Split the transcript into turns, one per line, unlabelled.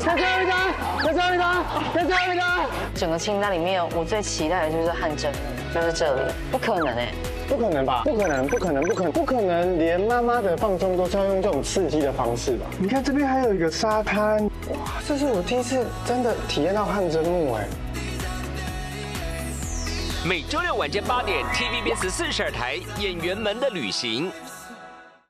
再走一个，再一，再一。
整个清单里面，我最期待的就是汗蒸，就是这里。不可能哎，
不可能吧？不可能，不可能，不可能，不可能，连妈妈的放松都是要用这种刺激的方式吧？你看这边还有一个沙滩，哇，这是我第一次真的体验到汗蒸木哎。
每周六晚间八点，TVBS 四十二台，《演员们的旅行》。